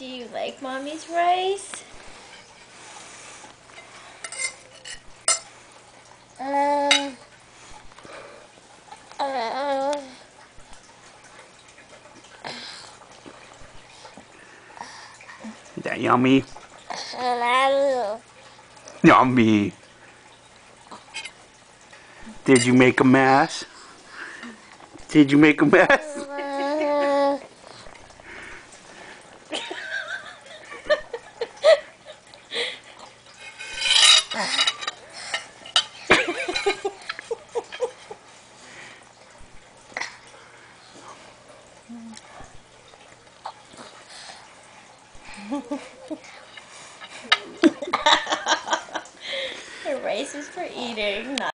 Do you like mommy's rice? Uh, Is that yummy? uh, Yummy. Did you make a mess? Did you make a mess? The rice is for eating,